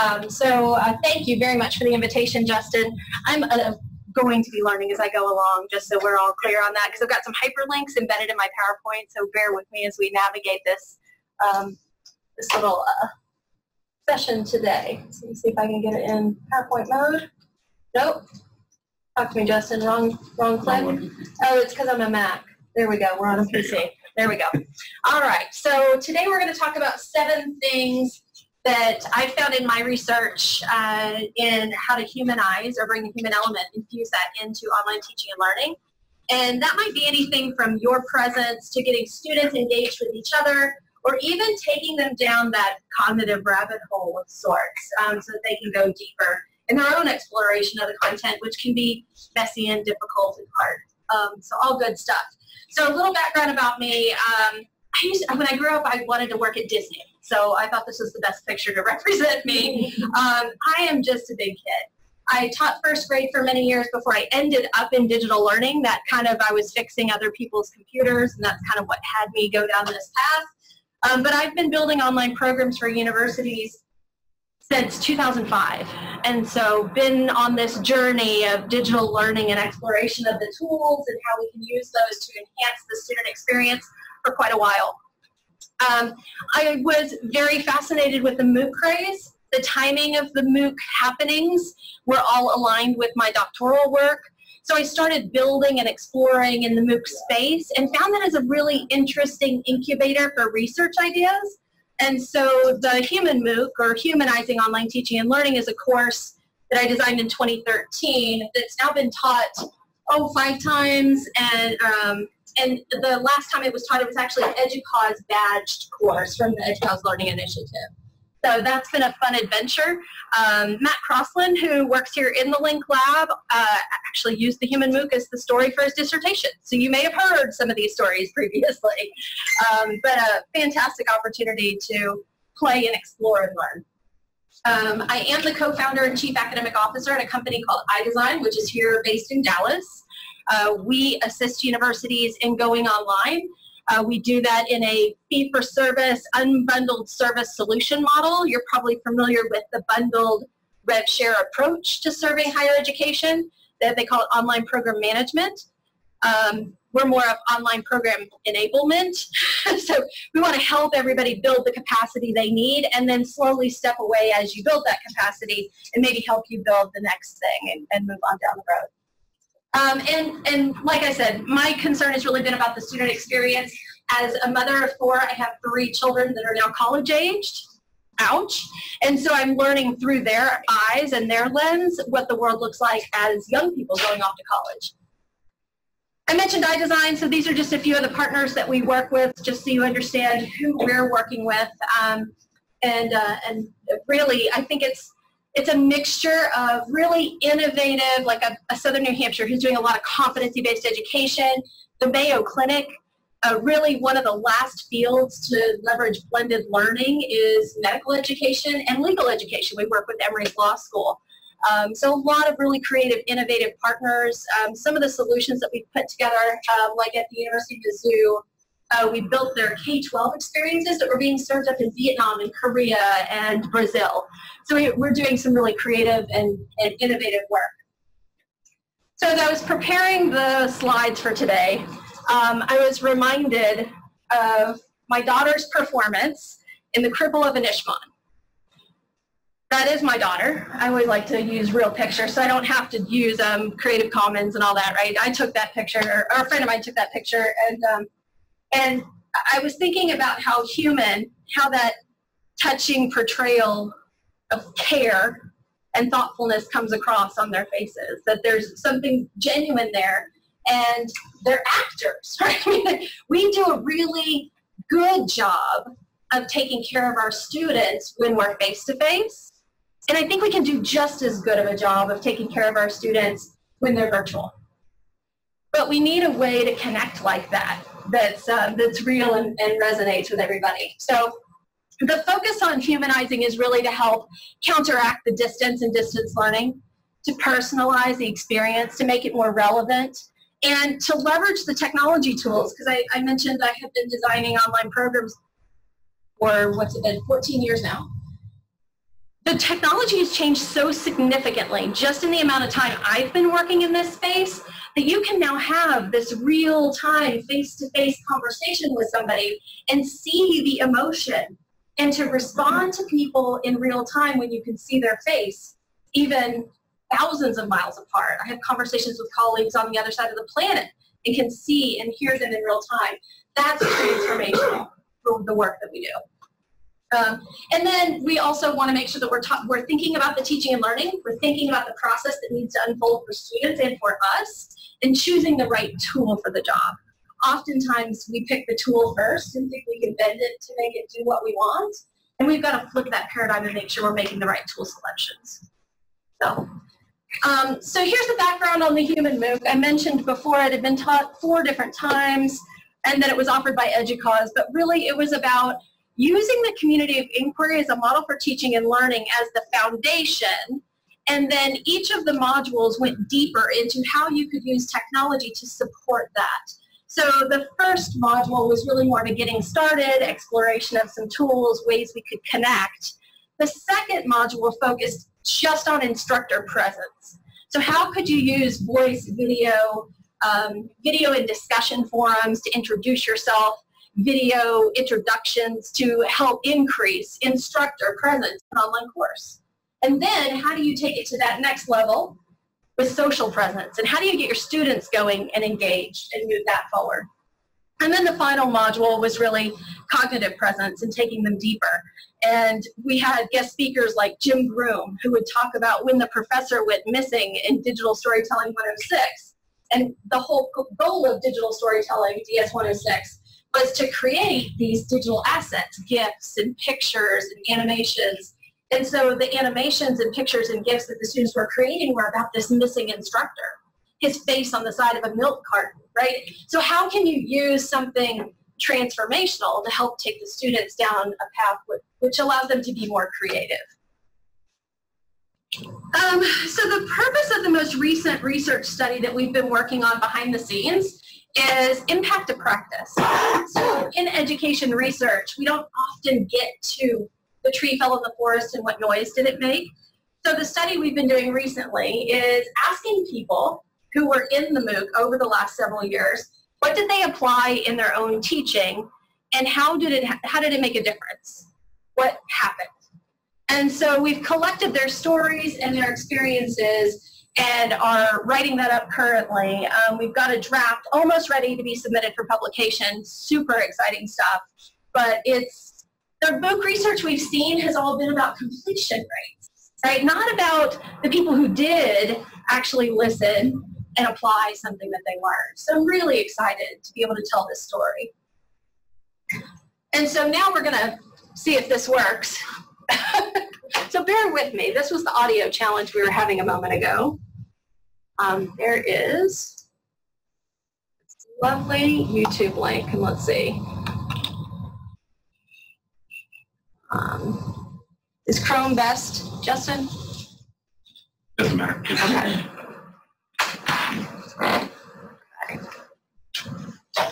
Um, so uh, thank you very much for the invitation, Justin. I'm uh, going to be learning as I go along, just so we're all clear on that, because I've got some hyperlinks embedded in my PowerPoint, so bear with me as we navigate this, um, this little uh, session today. So let me see if I can get it in PowerPoint mode. Nope. Talk to me, Justin. Wrong, wrong click. Oh, it's because I'm a Mac. There we go. We're on a PC. There we go. All right. So today we're going to talk about seven things that I found in my research uh, in how to humanize or bring the human element, infuse that into online teaching and learning. And that might be anything from your presence to getting students engaged with each other or even taking them down that cognitive rabbit hole of sorts um, so that they can go deeper in their own exploration of the content, which can be messy and difficult and hard. Um, so all good stuff. So a little background about me. Um, I used when I grew up, I wanted to work at Disney. So I thought this was the best picture to represent me. Um, I am just a big kid. I taught first grade for many years before I ended up in digital learning. That kind of, I was fixing other people's computers, and that's kind of what had me go down this path. Um, but I've been building online programs for universities since 2005. And so been on this journey of digital learning and exploration of the tools and how we can use those to enhance the student experience for quite a while. Um, I was very fascinated with the MOOC craze. The timing of the MOOC happenings were all aligned with my doctoral work. So I started building and exploring in the MOOC space and found that as a really interesting incubator for research ideas. And so the Human MOOC, or Humanizing Online Teaching and Learning, is a course that I designed in 2013 that's now been taught, oh, five times, and um, and the last time it was taught, it was actually an EDUCAUSE badged course from the EDUCAUSE Learning Initiative. So that's been a fun adventure. Um, Matt Crosslin, who works here in the Link lab, uh, actually used the human MOOC as the story for his dissertation. So you may have heard some of these stories previously, um, but a fantastic opportunity to play and explore and learn. Um, I am the co-founder and chief academic officer at a company called iDesign, which is here based in Dallas. Uh, we assist universities in going online. Uh, we do that in a fee-for-service, unbundled service solution model. You're probably familiar with the bundled rev share approach to serving higher education that they call it online program management. Um, we're more of online program enablement. so we want to help everybody build the capacity they need and then slowly step away as you build that capacity and maybe help you build the next thing and, and move on down the road. Um, and, and like I said, my concern has really been about the student experience. As a mother of four, I have three children that are now college aged. Ouch. And so I'm learning through their eyes and their lens what the world looks like as young people going off to college. I mentioned iDesign, so these are just a few of the partners that we work with, just so you understand who we're working with. Um, and, uh, and really, I think it's it's a mixture of really innovative, like a, a Southern New Hampshire who's doing a lot of competency-based education, the Mayo Clinic, uh, really one of the last fields to leverage blended learning is medical education and legal education. We work with Emory's Law School. Um, so a lot of really creative, innovative partners. Um, some of the solutions that we've put together, uh, like at the University of Mizzou, uh, we built their K-12 experiences that were being served up in Vietnam and Korea and Brazil. So we, are doing some really creative and, and innovative work. So as I was preparing the slides for today, um, I was reminded of my daughter's performance in the Cripple of Inishmaan. That is my daughter. I always like to use real pictures, so I don't have to use um, Creative Commons and all that, right? I took that picture, or a friend of mine took that picture, and um, and I was thinking about how human, how that touching portrayal of care and thoughtfulness comes across on their faces, that there's something genuine there. And they're actors, right? we do a really good job of taking care of our students when we're face-to-face. And I think we can do just as good of a job of taking care of our students when they're virtual. But we need a way to connect like that that's, uh, that's real and, and resonates with everybody. So the focus on humanizing is really to help counteract the distance and distance learning, to personalize the experience, to make it more relevant, and to leverage the technology tools. Because I, I mentioned I have been designing online programs for, what's it been, 14 years now. the technology has changed so significantly just in the amount of time I've been working in this space that you can now have this real time face to face conversation with somebody and see the emotion and to respond to people in real time when you can see their face, even thousands of miles apart. I have conversations with colleagues on the other side of the planet and can see and hear them in real time. That's transformational for the work that we do. Um, and then we also want to make sure that we're, we're thinking about the teaching and learning. We're thinking about the process that needs to unfold for students and for us and choosing the right tool for the job. Oftentimes we pick the tool first and think we can bend it to make it do what we want. And we've got to flip that paradigm and make sure we're making the right tool selections. So, um, so here's the background on the human MOOC. I mentioned before it had been taught four different times and that it was offered by EDUCAUSE, but really it was about using the community of inquiry as a model for teaching and learning as the foundation and then each of the modules went deeper into how you could use technology to support that. So the first module was really more of a getting started, exploration of some tools, ways we could connect. The second module focused just on instructor presence. So how could you use voice, video, um, video and discussion forums to introduce yourself, video introductions to help increase instructor presence in online course. And then how do you take it to that next level with social presence? And how do you get your students going and engaged and move that forward? And then the final module was really cognitive presence and taking them deeper. And we had guest speakers like Jim Groom, who would talk about when the professor went missing in Digital Storytelling 106. And the whole goal of digital storytelling, DS 106, was to create these digital assets, GIFs and pictures and animations. And so the animations and pictures and GIFs that the students were creating were about this missing instructor, his face on the side of a milk carton, right? So how can you use something transformational to help take the students down a path which allows them to be more creative? Um, so the purpose of the most recent research study that we've been working on behind the scenes is impact of practice. So in education research, we don't often get to the tree fell in the forest and what noise did it make. So the study we've been doing recently is asking people who were in the MOOC over the last several years, what did they apply in their own teaching and how did it, how did it make a difference? What happened? And so we've collected their stories and their experiences and are writing that up currently. Um, we've got a draft almost ready to be submitted for publication. Super exciting stuff. But it's the book research we've seen has all been about completion rates, right? Not about the people who did actually listen and apply something that they learned. So I'm really excited to be able to tell this story. And so now we're going to see if this works. so bear with me. This was the audio challenge we were having a moment ago. Um, there is lovely YouTube link, and let's see. Um, is Chrome best, Justin? Doesn't matter. Okay.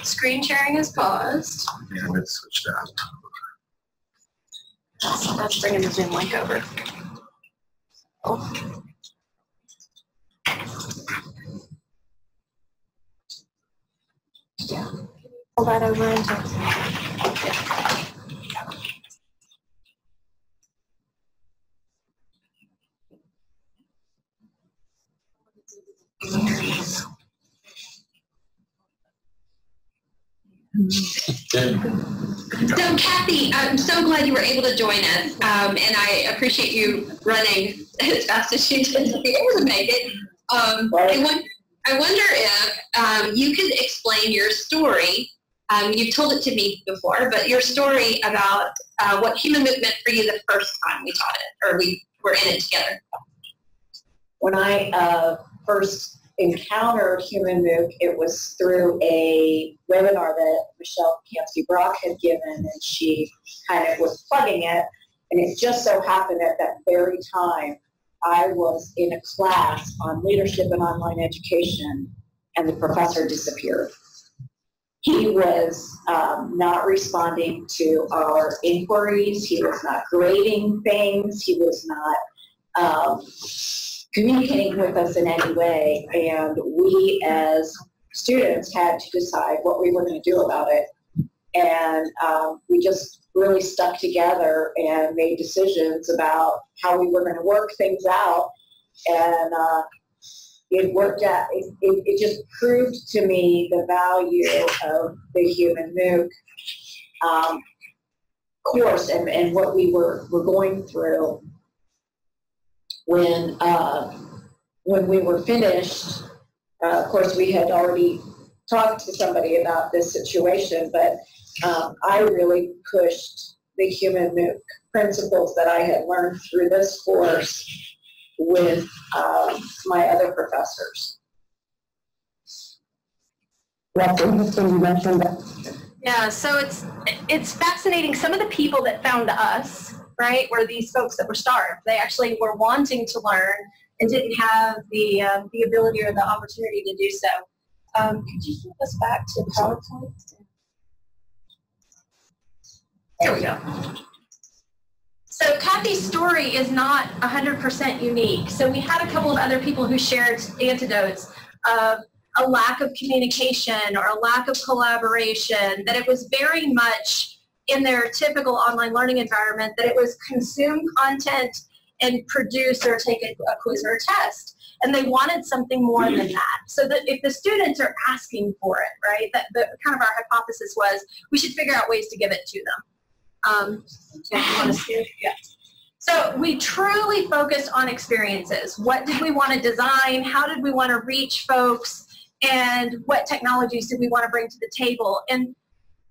Screen sharing is paused. Yeah, let's switch that. Let's bring the Zoom link over. Oh. Pull that over. So Kathy, I'm so glad you were able to join us, um, and I appreciate you running as fast as you did to be able to make it. Um, wonder, I wonder if um, you could explain your story. Um, you've told it to me before, but your story about uh, what Human MOOC meant for you the first time we taught it, or we were in it together. When I uh, first encountered Human MOOC, it was through a webinar that Michelle Pacansky-Brock had given, and she kind of was plugging it. And it just so happened at that very time, I was in a class on leadership and online education, and the professor disappeared. he was um, not responding to our inquiries. He was not grading things. He was not um, communicating with us in any way. And we, as students, had to decide what we were going to do about it. And um, we just really stuck together and made decisions about how we were going to work things out. And uh, it worked out, it, it, it just proved to me the value of the human MOOC um, course and, and what we were, were going through when, uh, when we were finished. Uh, of course, we had already talked to somebody about this situation, but um, I really pushed the human MOOC principles that I had learned through this course with um, my other professors. That's interesting you mentioned that. Yeah, so it's it's fascinating. Some of the people that found us, right, were these folks that were starved. They actually were wanting to learn and didn't have the um, the ability or the opportunity to do so. Um, could you flip us back to PowerPoint? There we go. So Kathy's story is not 100% unique. So we had a couple of other people who shared antidotes of a lack of communication or a lack of collaboration, that it was very much in their typical online learning environment, that it was consume content and produce or take a, a quiz or a test. And they wanted something more than mm-hmm. that. So that if the students are asking for it, right, that the, kind of our hypothesis was we should figure out ways to give it to them. Um, yeah. So we truly focused on experiences. What did we want to design? How did we want to reach folks? And what technologies did we want to bring to the table? And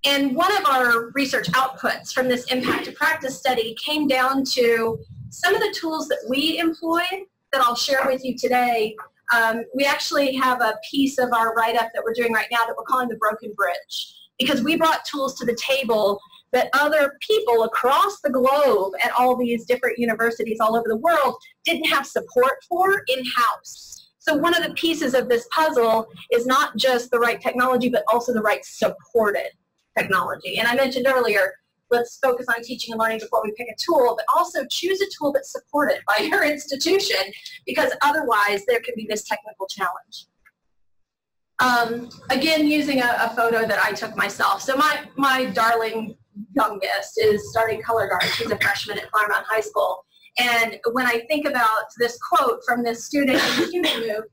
and one of our research outputs from this impact to practice study came down to some of the tools that we employed that I'll share with you today. Um, we actually have a piece of our write-up that we're doing right now that we're calling the Broken Bridge because we brought tools to the table that other people across the globe at all these different universities all over the world didn't have support for in-house. So one of the pieces of this puzzle is not just the right technology, but also the right supported technology. And I mentioned earlier, let's focus on teaching and learning before we pick a tool, but also choose a tool that's supported by your institution because otherwise there can be this technical challenge. Um, again, using a, a, photo that I took myself. So my, my darling youngest is starting color guard. She's a freshman at Claremont High School. And when I think about this quote from this student in the student MOOC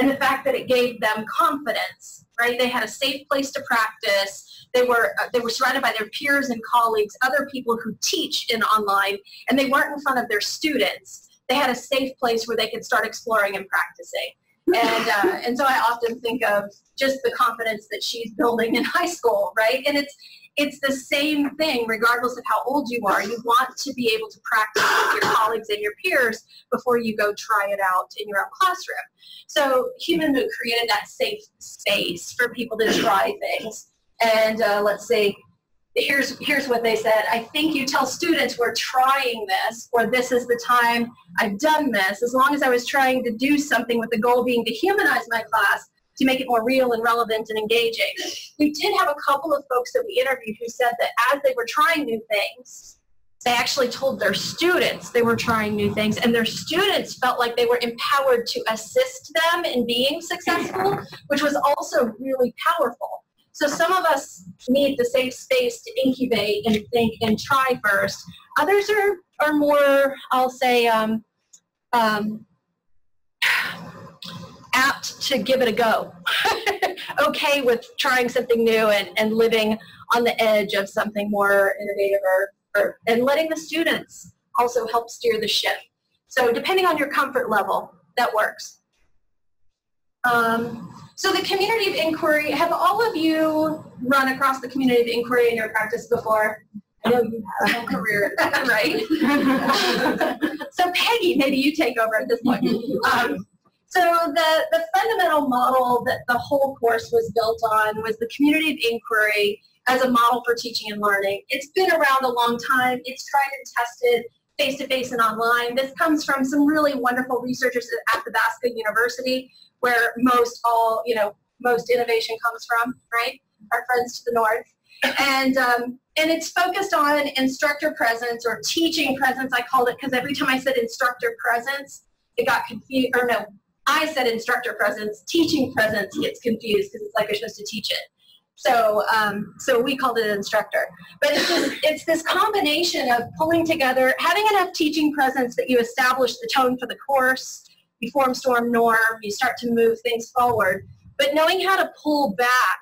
and the fact that it gave them confidence, right? They had a safe place to practice. They were, uh, they were surrounded by their peers and colleagues, other people who teach in online, and they weren't in front of their students. They had a safe place where they could start exploring and practicing. And, uh, and so I often think of just the confidence that she's building in high school, right? And it's, it's the same thing regardless of how old you are. You want to be able to practice with your colleagues and your peers before you go try it out in your own classroom. So Human MOOC created that safe space for people to try things. And uh, let's see, here's, here's what they said. I think you tell students we're trying this or this is the time I've done this. As long as I was trying to do something with the goal being to humanize my class, to make it more real and relevant and engaging. We did have a couple of folks that we interviewed who said that as they were trying new things, they actually told their students they were trying new things and their students felt like they were empowered to assist them in being successful, which was also really powerful. So some of us need the safe space to incubate and think and try first. Others are, are more, I'll say, um, um, apt to give it a go. okay with trying something new and, and living on the edge of something more innovative or, or, and letting the students also help steer the ship. So depending on your comfort level, that works. Um, so the community of inquiry, have all of you run across the community of inquiry in your practice before? I know you have a whole career, right? so Peggy, maybe you take over at this point. Um, so the, the fundamental model that the whole course was built on was the community of inquiry as a model for teaching and learning. It's been around a long time. It's tried and tested face-to-face and online. This comes from some really wonderful researchers at Athabasca University where most all, you know, most innovation comes from, right? our friends to the north. And, um, and it's focused on instructor presence or teaching presence, I called it, because every time I said instructor presence, it got confused, or no, I said instructor presence, teaching presence gets confused because it's like you're supposed to teach it. So, um, so we called it instructor. But it's it's this combination of pulling together, having enough teaching presence that you establish the tone for the course, you form storm norm, you start to move things forward, but knowing how to pull back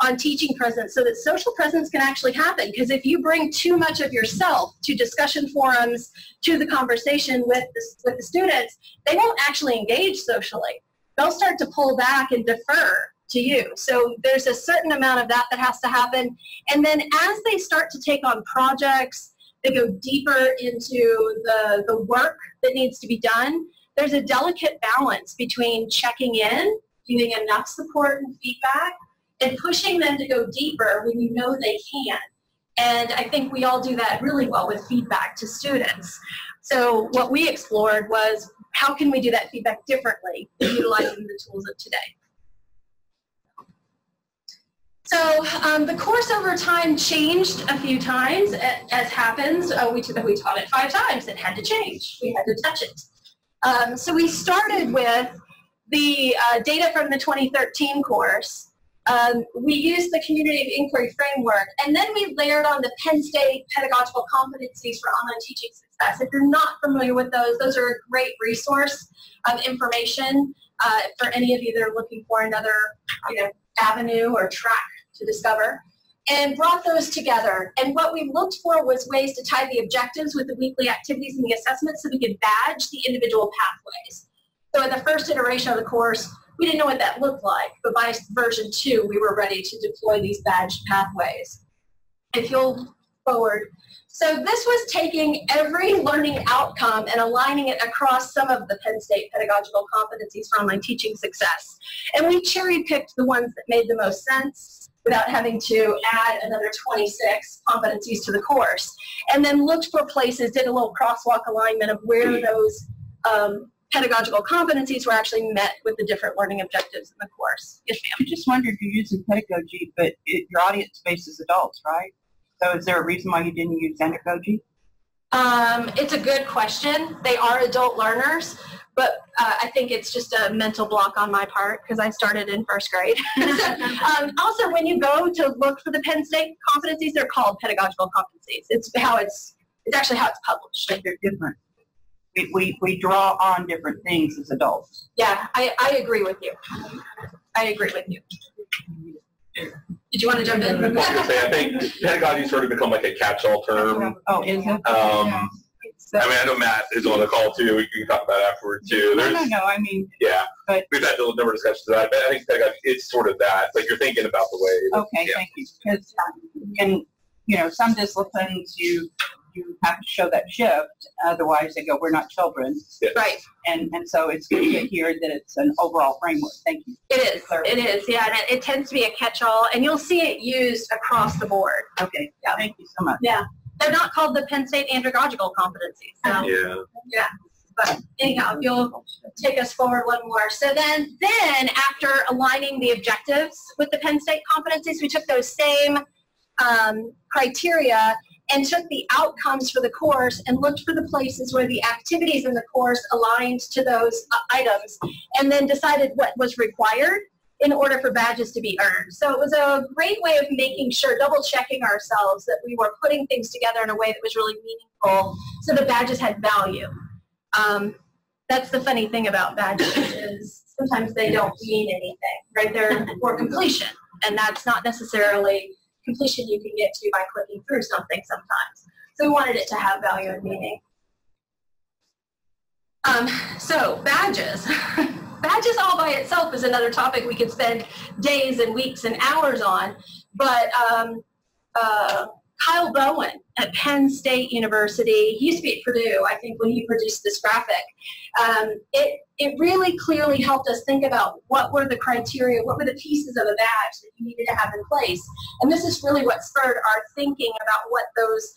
on teaching presence so that social presence can actually happen. Because if you bring too much of yourself to discussion forums, to the conversation with the, with the students, they won't actually engage socially. They'll start to pull back and defer to you. So there's a certain amount of that that has to happen. And then as they start to take on projects, they go deeper into the, the work that needs to be done, there's a delicate balance between checking in, giving enough support and feedback, and pushing them to go deeper when you know they can. And I think we all do that really well with feedback to students. So what we explored was how can we do that feedback differently utilizing the tools of today. So um, the course over time changed a few times, as happens. Uh, we, we taught it five times. It had to change. We had to touch it. Um, so we started with the uh, data from the 2013 course, um, we used the community of inquiry framework, and then we layered on the Penn State pedagogical competencies for online teaching success. If you're not familiar with those, those are a great resource of information uh, for any of you that are looking for another you know, avenue or track to discover and brought those together. And what we looked for was ways to tie the objectives with the weekly activities and the assessments so we could badge the individual pathways. So in the first iteration of the course, we didn't know what that looked like, but by version two, we were ready to deploy these badged pathways. If you'll forward. So this was taking every learning outcome and aligning it across some of the Penn State pedagogical competencies for online teaching success. And we cherry picked the ones that made the most sense without having to add another 26 competencies to the course. And then looked for places, did a little crosswalk alignment of where those um, pedagogical competencies were actually met with the different learning objectives in the course. Yes, ma'am. I just wondered, you're using pedagogy, but it, your audience base is adults, right? So is there a reason why you didn't use andragogy? Um, it's a good question. They are adult learners, but uh, I think it's just a mental block on my part because I started in first grade. um, also, when you go to look for the Penn State competencies, they're called pedagogical competencies. It's how it's, it's actually how it's published. They're different we, we, we draw on different things as adults. Yeah, I, I agree with you. I agree with you. Did you want to jump in? I was going to say, I think pedagogy sort of become like a catch-all term. Oh, is it? Um, I mean, I know Matt is on the call too. We can talk about it afterward too. There's, no, no, no. I mean, yeah, but, we've had a number of discussions about it. But I think pedagogy is sort of that. It's like you're thinking about the way. Okay, yeah. thank you. Because in you know some disciplines you you have to show that shift. Otherwise, they go, we're not children. Yes. Right. And and so it's good to hear that it's an overall framework. Thank you. It is. It is. Yeah, and it, it tends to be a catch-all, and you'll see it used across the board. Okay. Yeah. Thank you so much. Yeah. They're not called the Penn State andragogical competencies. So. Yeah. Yeah. But anyhow, you'll take us forward one more. So then, then after aligning the objectives with the Penn State competencies, we took those same um, criteria and took the outcomes for the course and looked for the places where the activities in the course aligned to those uh, items and then decided what was required in order for badges to be earned. So it was a great way of making sure, double checking ourselves that we were putting things together in a way that was really meaningful so the badges had value. Um, that's the funny thing about badges is sometimes they don't mean anything, right? They're for completion and that's not necessarily completion you can get to by clicking through something sometimes. So we wanted it to have value and meaning. Um, so badges. badges all by itself is another topic we could spend days and weeks and hours on. But um, uh, Kyle Bowen at Penn State University, he used to be at Purdue, I think, when he produced this graphic. Um, it, it really clearly helped us think about what were the criteria, what were the pieces of a badge that you needed to have in place. And this is really what spurred our thinking about what those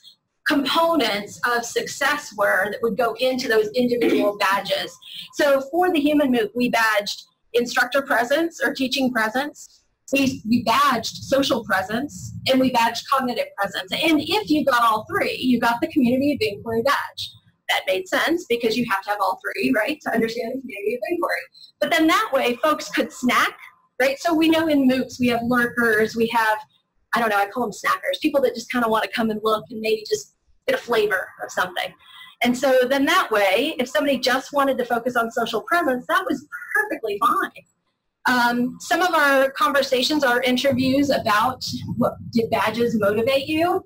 components of success were that would go into those individual badges. So for the Human MOOC, we badged instructor presence or teaching presence, we, we badged social presence and we badged cognitive presence. And if you got all three, you got the community of inquiry badge. That made sense because you have to have all three, right, to understand the community of inquiry. But then that way, folks could snack, right? So we know in MOOCs we have lurkers, we have, I don't know, I call them snackers, people that just kind of want to come and look and maybe just get a flavor of something. And so then that way, if somebody just wanted to focus on social presence, that was perfectly fine. Um, some of our conversations our interviews about what did badges motivate you?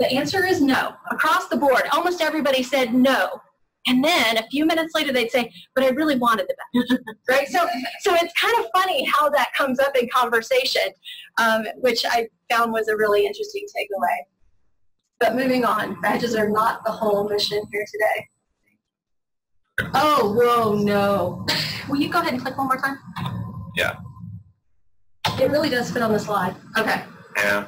The answer is no. Across the board, almost everybody said no. And then a few minutes later, they'd say, "But I really wanted the badge." right? So, so it's kind of funny how that comes up in conversation, um, which I found was a really interesting takeaway. But moving on, badges are not the whole mission here today. Oh, whoa, no. Will you go ahead and click one more time? Yeah. It really does fit on the slide. Okay. Yeah.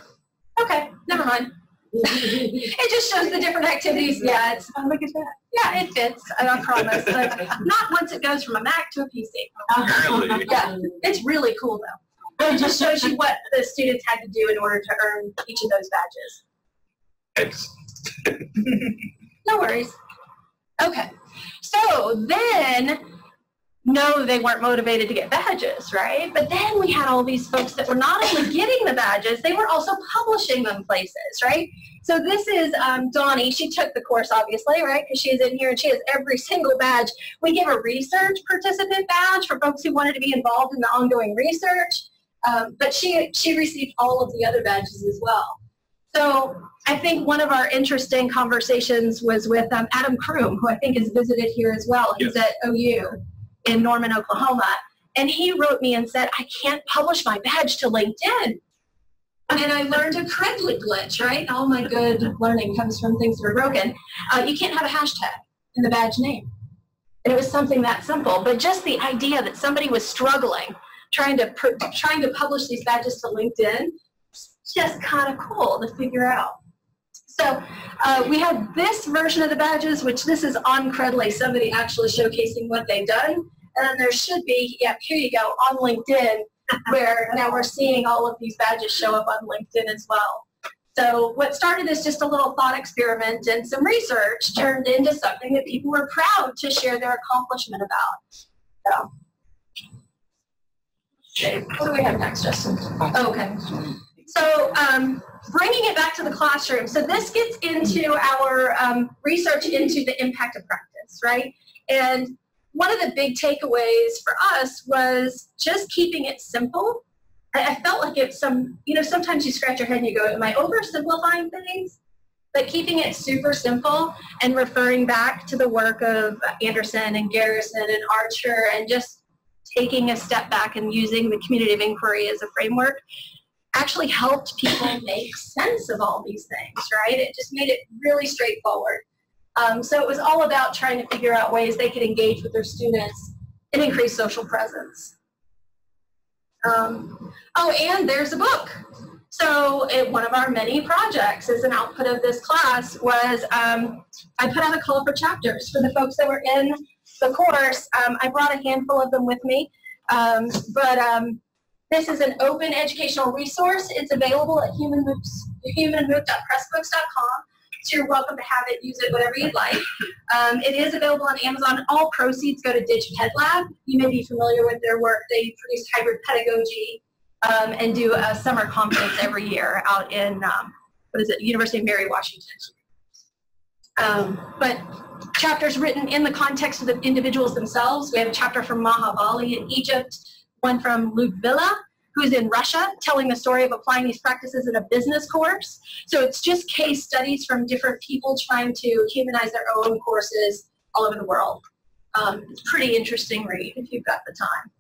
Okay, never mind. It just shows the different activities. Yeah, it's oh, look at that. Yeah, it fits. I, I promise. But not once it goes from a Mac to a PC. Apparently. Yeah, it's really cool though. It just shows you what the students had to do in order to earn each of those badges. Thanks. No worries. Okay. So then, no, they weren't motivated to get badges, right? But then we had all these folks that were not only getting the badges, they were also publishing them places, right? So this is um, Donnie. She took the course, obviously, right? Because she's in here and she has every single badge. We give a research participant badge for folks who wanted to be involved in the ongoing research. Um, but she, she received all of the other badges as well. So I think one of our interesting conversations was with um, Adam Croom, who I think has visited here as well. He's Yes. at OU in Norman, Oklahoma. And he wrote me and said, I can't publish my badge to LinkedIn. And I learned a Credly glitch, right? All my good learning comes from things that are broken. Uh, you can't have a hashtag in the badge name. And it was something that simple. But just the idea that somebody was struggling trying to, trying to publish these badges to LinkedIn just kind of cool to figure out. So uh, we have this version of the badges, which this is on Credly, somebody actually showcasing what they've done. And then there should be, yeah, here you go, on LinkedIn, where now we're seeing all of these badges show up on LinkedIn as well. So what started as just a little thought experiment and some research turned into something that people were proud to share their accomplishment about. So, okay, what do we have next, Justin? Okay. So um, bringing it back to the classroom. So this gets into our um, research into the impact of practice, right? And one of the big takeaways for us was just keeping it simple. I, I felt like it's some, you know, sometimes you scratch your head and you go, am I oversimplifying things? But keeping it super simple and referring back to the work of Anderson and Garrison and Archer and just taking a step back and using the community of inquiry as a framework actually helped people make sense of all these things, right? It just made it really straightforward. Um, so it was all about trying to figure out ways they could engage with their students and increase social presence. Um, oh, and there's a book. So it, one of our many projects as an output of this class was um, I put out a call for chapters for the folks that were in the course. Um, I brought a handful of them with me, um, but um, this is an open educational resource. It's available at humanmoocs, humanmooc.pressbooks.com. So you're welcome to have it, use it, whatever you'd like. Um, it is available on Amazon. All proceeds go to DigPed Lab. You may be familiar with their work. They produce hybrid pedagogy um, and do a summer conference every year out in, um, what is it, University of Mary Washington. Um, but chapters written in the context of the individuals themselves. We have a chapter from Maha Bali in Egypt, one from Ludmila, who's in Russia, telling the story of applying these practices in a business course. So it's just case studies from different people trying to humanize their own courses all over the world. Um, it's pretty interesting read if you've got the time.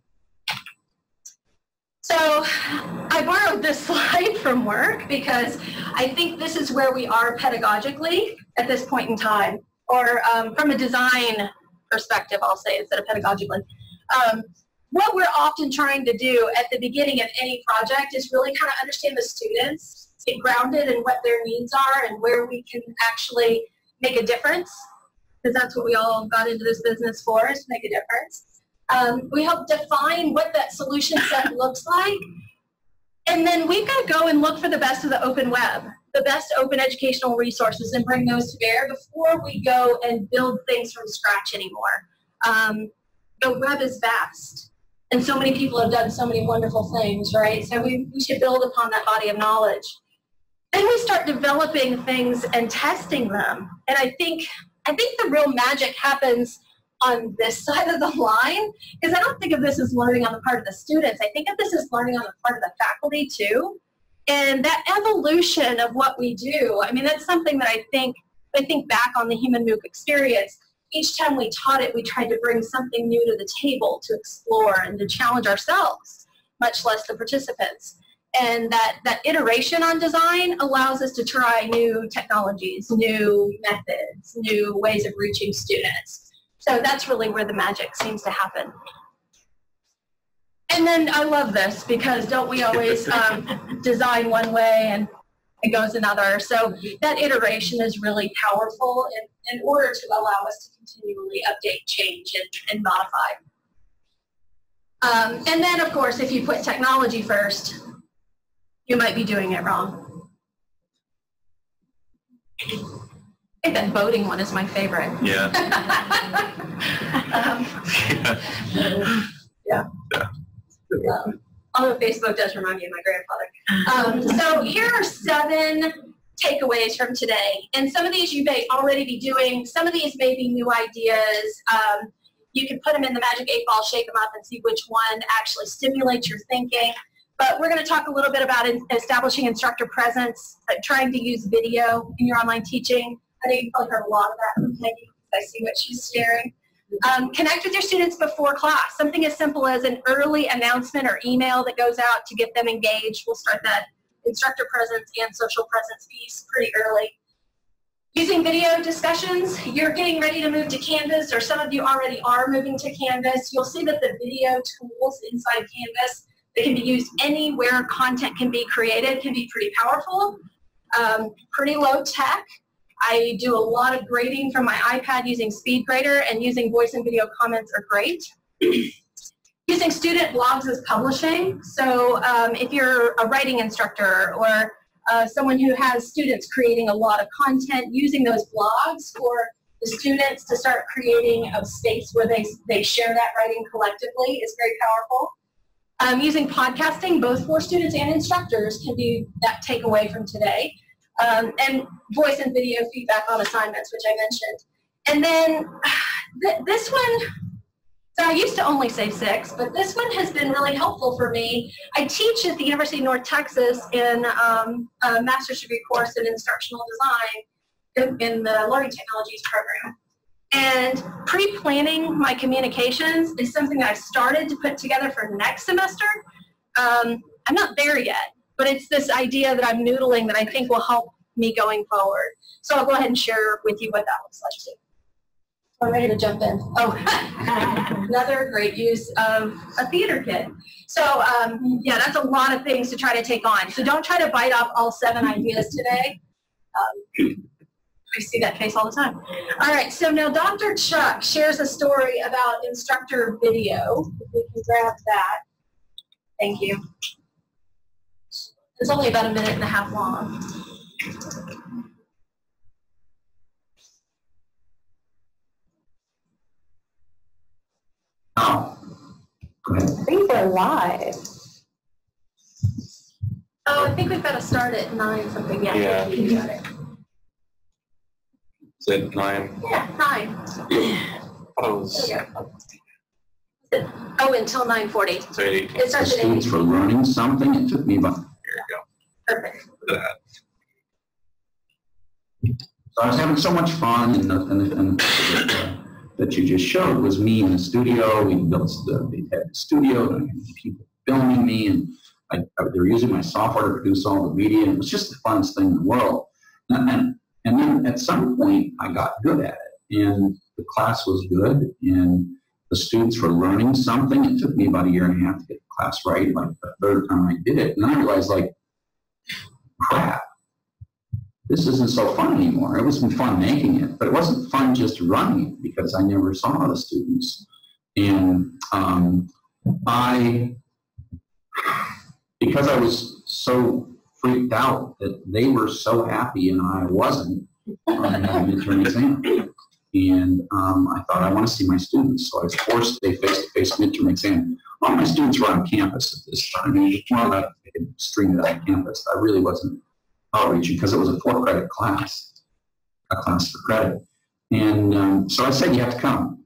So I borrowed this slide from work because I think this is where we are pedagogically at this point in time, or um, from a design perspective, I'll say, instead of pedagogically. Um, what we're often trying to do at the beginning of any project is really kind of understand the students, get grounded in what their needs are and where we can actually make a difference, because that's what we all got into this business for, is to make a difference. Um, we help define what that solution set looks like. And then we've got to go and look for the best of the open web, the best open educational resources and bring those to bear before we go and build things from scratch anymore. Um, the web is vast and so many people have done so many wonderful things, right? So we, we should build upon that body of knowledge. Then we start developing things and testing them. And I think I think the real magic happens on this side of the line because I don't think of this as learning on the part of the students. I think of this as learning on the part of the faculty too. And that evolution of what we do, I mean, that's something that I think, I think back on the human MOOC experience. Each time we taught it, we tried to bring something new to the table to explore and to challenge ourselves, much less the participants. And that, that iteration on design allows us to try new technologies, new methods, new ways of reaching students. So that's really where the magic seems to happen. And then I love this because don't we always um, design one way and it goes another. So that iteration is really powerful in, in order to allow us to continually update, change, and, and modify. Um, and then, of course, if you put technology first, you might be doing it wrong. I think that voting one is my favorite. Yeah. um, yeah. Yeah. Um, although Facebook does remind me of my grandfather. Um, so here are seven takeaways from today. And some of these you may already be doing. Some of these may be new ideas. Um, you can put them in the magic eight ball, shake them up, and see which one actually stimulates your thinking. But we're going to talk a little bit about establishing instructor presence, trying to use video in your online teaching. I know you've probably heard a lot of that from Peggy. I see what she's sharing. Um, connect with your students before class. Something as simple as an early announcement or email that goes out to get them engaged. We'll start that instructor presence and social presence piece pretty early. Using video discussions, you're getting ready to move to Canvas, or some of you already are moving to Canvas. You'll see that the video tools inside Canvas they can be used anywhere content can be created, can be pretty powerful, um, pretty low tech. I do a lot of grading from my iPad using SpeedGrader and using voice and video comments are great. using student blogs as publishing. So um, if you're a writing instructor or uh, someone who has students creating a lot of content, using those blogs for the students to start creating a space where they, they share that writing collectively is very powerful. Um, using podcasting, both for students and instructors, can be that takeaway from today. Um, and voice and video feedback on assignments, which I mentioned. And then th this one, so I used to only say six, but this one has been really helpful for me. I teach at the University of North Texas in um, a master's degree course in instructional design in, in the Learning Technologies program. And pre-planning my communications is something that I started to put together for next semester. Um, I'm not there yet, but it's this idea that I'm noodling that I think will help me going forward. So I'll go ahead and share with you what that looks like too. I'm ready to jump in. Oh, another great use of a theater kit. So um, yeah, that's a lot of things to try to take on. So don't try to bite off all seven ideas today. Um, I see that face all the time. All right, so now Dr. Chuck shares a story about instructor video. If we can grab that. Thank you. It's only about a minute and a half long. Oh. Go ahead. I think we're live. Oh, I think we've got to start at nine something. Yeah. Yeah. you got it. Is it nine? Yeah, nine. Oh, it was There we go. Oh, until nine forty. it's eight. It The starts at eight. were learning something. It took me about, Here you Perfect. go. Look at so I was having so much fun and, the- and, and the- that you just showed was me in the studio. We built, the had the studio and people filming me and I, I- they were using my software to produce all the media. And it was just the funnest thing in the world. And, and, and then at some point I got good at it and the class was good and the students were learning something. It took me about a year and a half to get the class right, like the third time I did it. And I realized like, crap, this isn't so fun anymore. It wasn't fun making it, but it wasn't fun just running it because I never saw the students. And um, I, because I was so freaked out that they were so happy and I wasn't on the midterm exam. And um, I thought, I want to see my students. So I was forced a face-to-face midterm exam. All my students were on campus at this time. I more like they stream it on campus. I really wasn't outreaching because it was a four-credit class, a class for credit. And um, so I said, you have to come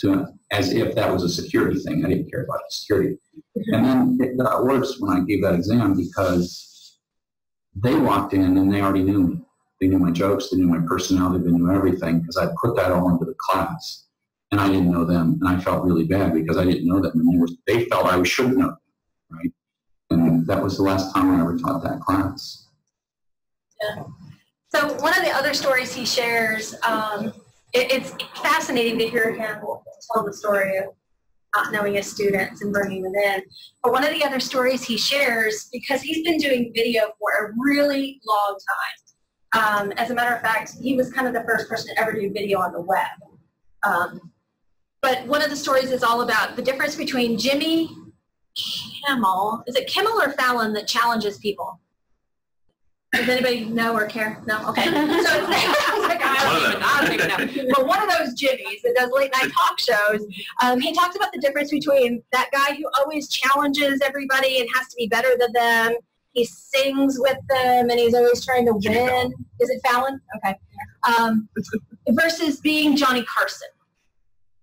to as if that was a security thing. I didn't care about security. And then it got worse when I gave that exam because they walked in and they already knew me. They knew my jokes, they knew my personality, they knew everything because I put that all into the class. And I didn't know them. And I felt really bad because I didn't know them. And they, were, they felt I should know them, right? And that was the last time I ever taught that class. So one of the other stories he shares, um, it, it's fascinating to hear him tell the story of not knowing his students and bringing them in. But one of the other stories he shares, because he's been doing video for a really long time. Um, as a matter of fact, he was kind of the first person to ever do video on the web. Um, but one of the stories is all about the difference between Jimmy Kimmel, is it Kimmel or Fallon that challenges people? Does anybody know or care? No? Okay. So I was like, I don't, even, I don't even know. But one of those Jimmys that does late night talk shows, um, he talks about the difference between that guy who always challenges everybody and has to be better than them. He sings with them and he's always trying to win. Is it Fallon? Okay. Um, versus being Johnny Carson.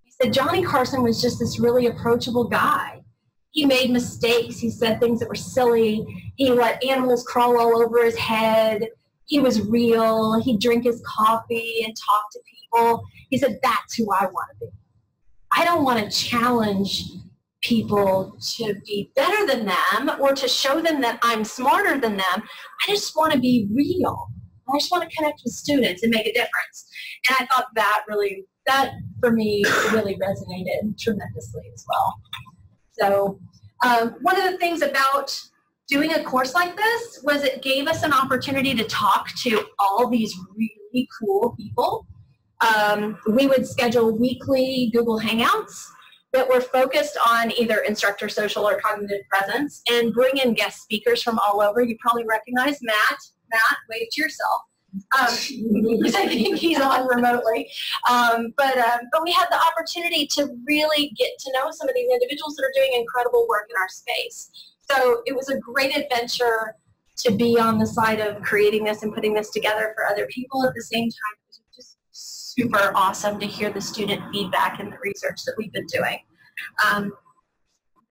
He said Johnny Carson was just this really approachable guy he made mistakes. He said things that were silly. He let animals crawl all over his head. He was real. He'd drink his coffee and talk to people. He said, that's who I want to be. I don't want to challenge people to be better than them or to show them that I'm smarter than them. I just want to be real. I just want to connect with students and make a difference. And I thought that really, that for me really resonated tremendously as well. So um, one of the things about doing a course like this was it gave us an opportunity to talk to all these really cool people. Um, we would schedule weekly Google Hangouts that were focused on either instructor social or cognitive presence and bring in guest speakers from all over. You probably recognize Matt. Matt, wave to yourself. Um, I think he's on remotely. Um, but, um, but we had the opportunity to really get to know some of these individuals that are doing incredible work in our space. So it was a great adventure to be on the side of creating this and putting this together for other people. At the same time, it was just super awesome to hear the student feedback and the research that we've been doing. Um,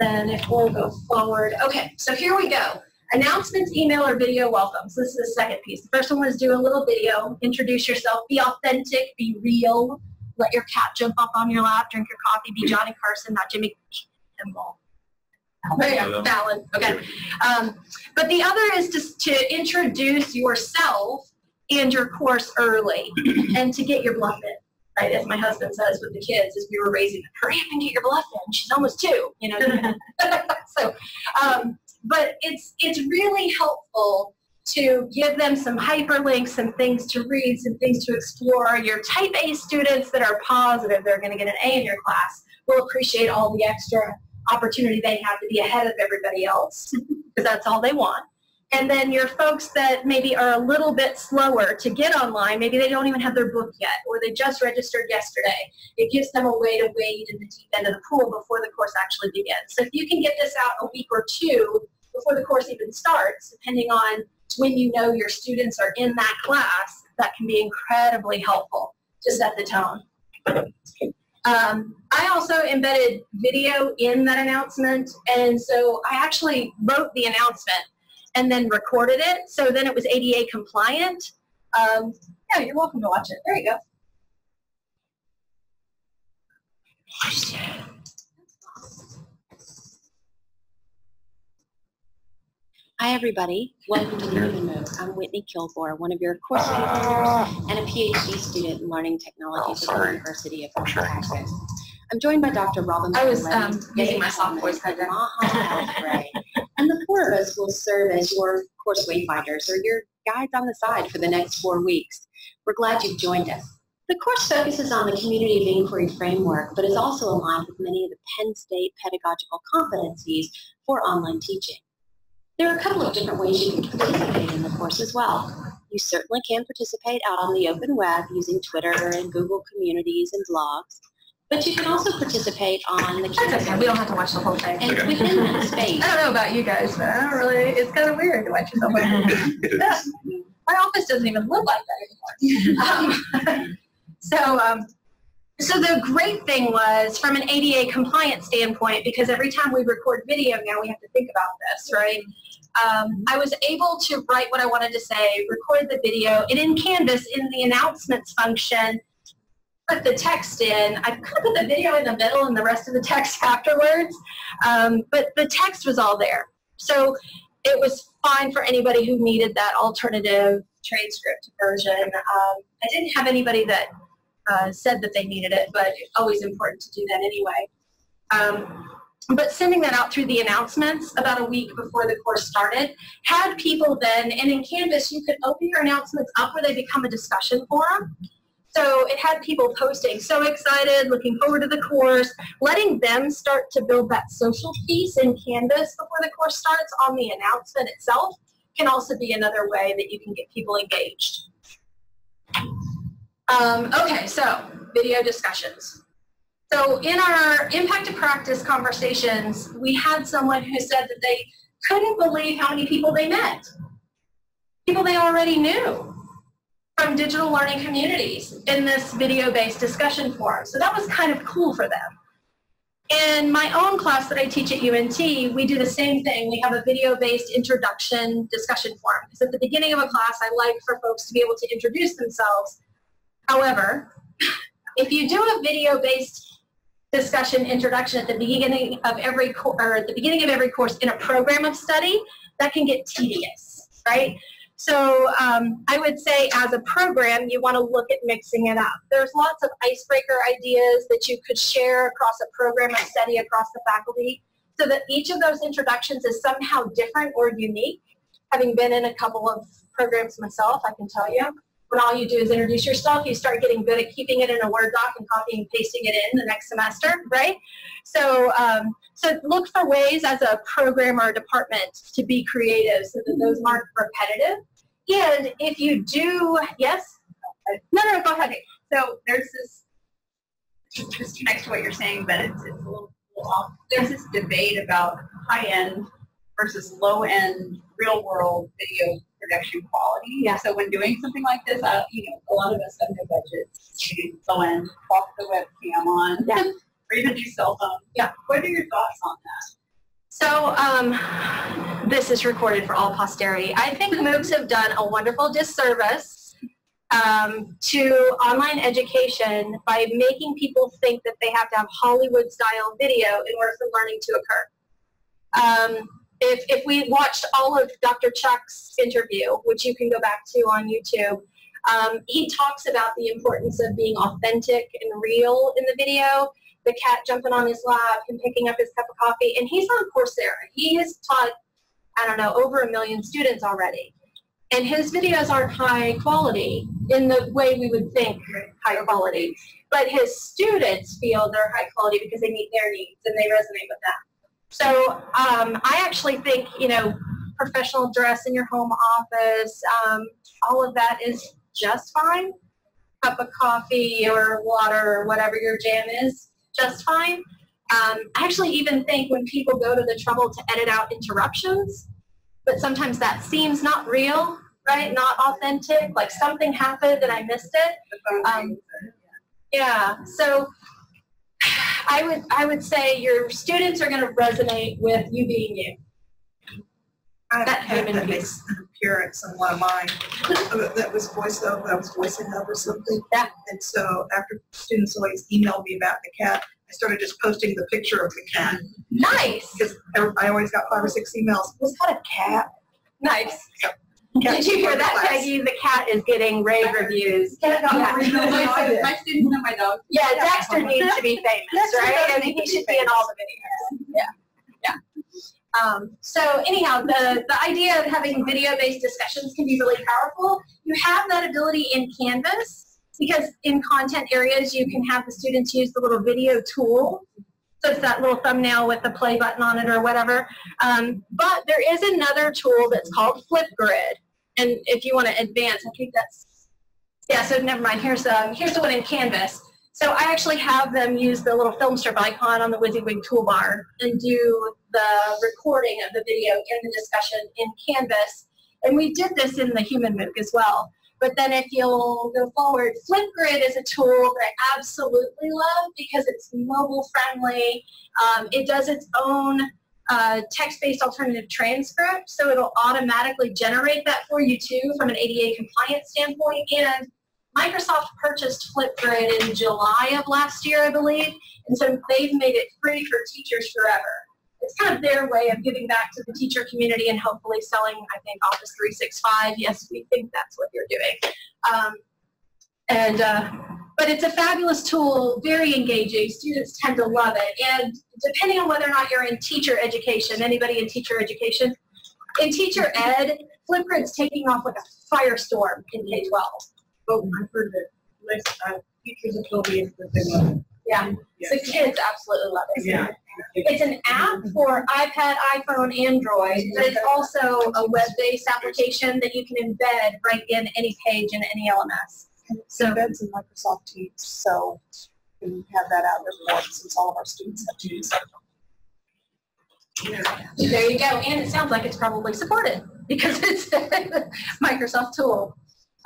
then if we'll go forward. Okay, so here we go. Announcements, email, or video welcomes. This is the second piece. The first one was do a little video, introduce yourself, be authentic, be real, let your cat jump up on your lap, drink your coffee, be Johnny Carson, not Jimmy Kimmel. Oh, Fallon. Okay. Um, but the other is just to introduce yourself and your course early and to get your bluff in. Right, as my husband says with the kids, as we were raising them, hurry up and get your bluff in. She's almost two, you know. so, um, but it's it's really helpful to give them some hyperlinks, some things to read, some things to explore. Your type A students that are positive, they're going to get an A in your class, will appreciate all the extra opportunity they have to be ahead of everybody else because that's all they want. And then your folks that maybe are a little bit slower to get online, maybe they don't even have their book yet, or they just registered yesterday. It gives them a way to wade in the deep end of the pool before the course actually begins. So if you can get this out a week or two before the course even starts, depending on when you know your students are in that class, that can be incredibly helpful to set the tone. Um, I also embedded video in that announcement, and so I actually wrote the announcement and then recorded it. So then it was ADA compliant. Um, yeah, you're welcome to watch it. There you go. Hi, everybody. Welcome to Human MOOC. I'm Whitney Kilgore, one of your course leaders and a PhD student in learning technologies Oh, at the. University of I'm sure. Texas. I'm joined by Dr. Robin I was, um, using my soft voice Thomas, right there. Maha Of us will serve as your course wayfinders or your guides on the side for the next four weeks. We're glad you've joined us. The course focuses on the community of inquiry framework, but is also aligned with many of the Penn State pedagogical competencies for online teaching. There are a couple of different ways you can participate in the course as well. You certainly can participate out on the open web using Twitter and Google communities and blogs, but you can also participate on the That's okay, we don't have to watch the whole thing. And within that space, I don't know about you guys, but I don't really, it's kind of weird to watch yourself. It is. My office doesn't even look like that anymore. Um, So, um, so the great thing was from an ADA compliance standpoint, because every time we record video now, we have to think about this, right? Um, I was able to write what I wanted to say, record the video, and in Canvas, in the announcements function, put the text in. I put the video in the middle and the rest of the text afterwards, um, but the text was all there. So it was fine for anybody who needed that alternative transcript version. Um, I didn't have anybody that uh, said that they needed it, but it's always important to do that anyway. Um, but sending that out through the announcements about a week before the course started had people then, and in Canvas you could open your announcements up where they become a discussion forum. So it had people posting, so excited, looking forward to the course, letting them start to build that social piece in Canvas before the course starts on the announcement itself can also be another way that you can get people engaged. Um, okay, so video discussions. So in our impact to practice conversations, we had someone who said that they couldn't believe how many people they met. People they already knew from digital learning communities in this video-based discussion forum. So that was kind of cool for them. In my own class that I teach at UNT, we do the same thing. We have a video-based introduction discussion forum. Because at the beginning of a class, I like for folks to be able to introduce themselves. However, if you do a video-based discussion introduction at the beginning of every or at the beginning of every course in a program of study, that can get tedious, right? So um, I would say as a program, you want to look at mixing it up. There's lots of icebreaker ideas that you could share across a program or study across the faculty so that each of those introductions is somehow different or unique. Having been in a couple of programs myself, I can tell you, when all you do is introduce yourself, you start getting good at keeping it in a Word doc and copying and pasting it in the next semester, right? So, um, so look for ways as a program or a department to be creative so that those aren't repetitive. And if you do, yes? No, no, go ahead. So there's this, this connects to what you're saying, but it's, it's a little, little off. There's this debate about high-end versus low-end real-world video production quality. Yeah. So when doing something like this, uh, you know, a lot of us have no budget to do low-end, walk the webcam on, Yeah. or even do cell phone. Yeah. What are your thoughts on that? So um, this is recorded for all posterity. I think MOOCs have done a wonderful disservice um, to online education by making people think that they have to have Hollywood-style video in order for learning to occur. Um, if, if we watched all of Dr. Chuck's interview, which you can go back to on YouTube, um, he talks about the importance of being authentic and real in the video the cat jumping on his lap, him picking up his cup of coffee, and he's on Coursera. He has taught, I don't know, over a million students already. And his videos aren't high quality in the way we would think high quality. But his students feel they're high quality because they meet their needs and they resonate with them. So um, I actually think, you know, professional dress in your home office, um, all of that is just fine. Cup of coffee or water or whatever your jam is, just fine. Um, I actually even think when people go to the trouble to edit out interruptions, but sometimes that seems not real, right? Not authentic, like something happened and I missed it. Um, Yeah, so I would, I would say your students are going to resonate with you being you. I That human piece. appearance on one of mine uh, that was voice over, I was voicing or something. Yeah. And so after students always emailed me about the cat, I started just posting the picture of the cat. Nice, Because I always got five or six emails, was that a cat? nice. Cat Did you hear that, class. Peggy? The cat is getting rave reviews. Cat got Yeah. more emails than I did. My students know my dog. Yeah, Dexter needs to be famous, right? I mean, he should be in all the videos. Yeah, yeah. Um, so anyhow, the, the idea of having video-based discussions can be really powerful. You have that ability in Canvas because in content areas you can have the students use the little video tool So it's that little thumbnail with the play button on it or whatever. Um, but there is another tool that's called Flipgrid. And if you want to advance, I think that's, yeah, so never mind. Here's, um, here's the one in Canvas. So I actually have them use the little film strip icon on the WYSIWYG toolbar and do the recording of the video in the discussion in Canvas. And we did this in the human MOOC as well. But then if you'll go forward, Flipgrid is a tool that I absolutely love because it's mobile friendly. Um, it does its own uh, text-based alternative transcript, so it'll automatically generate that for you too from an ADA compliance standpoint. And Microsoft purchased Flipgrid in July of last year, I believe, and so they've made it free for teachers forever it's kind of their way of giving back to the teacher community and hopefully selling, I think, Office 365. Yes, we think that's what you're doing. Um, and, uh, but it's a fabulous tool, very engaging. Students tend to love it. And depending on whether or not you're in teacher education, anybody in teacher education, in teacher ed, Flipgrid's taking off like a firestorm in K-12. Oh, I've heard that uh, teachers have told me that they love it. Yeah, the kids absolutely love it. Yeah. It's an app for iPad, iPhone, Android, but it's also a web-based application that you can embed right in any page in any LMS. So embeds in Microsoft Teams, so we can have that out there more since all of our students have Teams. There you go, and it sounds like it's probably supported because it's a Microsoft tool.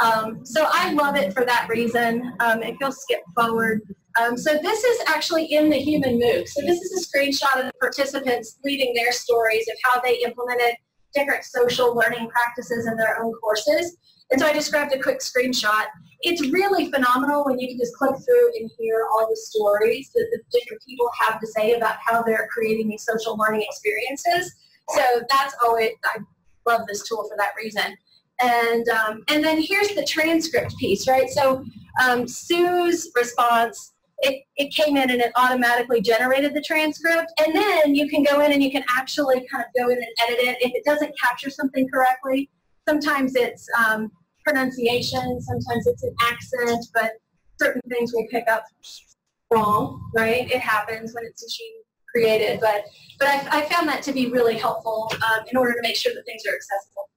Um, so I love it for that reason. Um, if you'll skip forward. Um, so this is actually in the human MOOC. So this is a screenshot of the participants leaving their stories of how they implemented different social learning practices in their own courses. And so I just grabbed a quick screenshot. It's really phenomenal when you can just click through and hear all the stories that the different people have to say about how they're creating these social learning experiences. So that's always, I love this tool for that reason. And, um, and then here's the transcript piece, right? So um, Sue's response, it, it came in and it automatically generated the transcript. And then you can go in and you can actually kind of go in and edit it. If it doesn't capture something correctly, sometimes it's um, pronunciation, sometimes it's an accent, but certain things will pick up wrong, right? It happens when it's machine created, but, but I, I found that to be really helpful um, in order to make sure that things are accessible.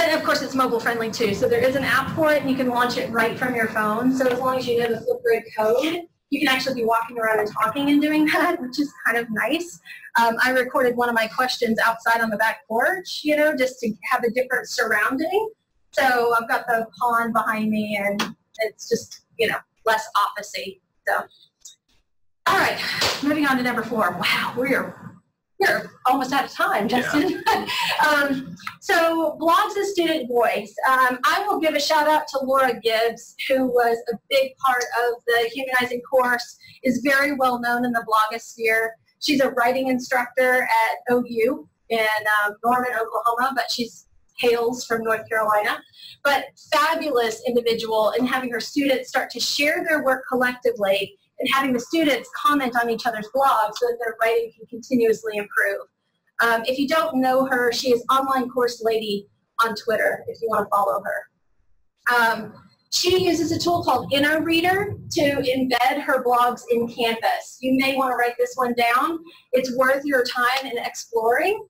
But of course, it's mobile friendly too. So there is an app for it, and you can launch it right from your phone. So as long as you know the Flipgrid code, you can actually be walking around and talking and doing that, which is kind of nice. Um, I recorded one of my questions outside on the back porch, you know, just to have a different surrounding. So I've got the pond behind me, and it's just, you know, less officey. So, all right, moving on to number four. Wow, we're we're almost out of time, Justin. um, so blogs as student voice. Um, I will give a shout out to Laura Gibbs, who was a big part of the humanizing course, is very well known in the blogosphere. She's a writing instructor at OU in um, Norman, Oklahoma, but she's hails from North Carolina. But fabulous individual in having her students start to share their work collectively and having the students comment on each other's blogs so that their writing can continuously improve. Um, if you don't know her, she is Online Course Lady on Twitter, if you want to follow her. Um, she uses a tool called Inoreader to embed her blogs in Canvas. You may want to write this one down. It's worth your time in exploring,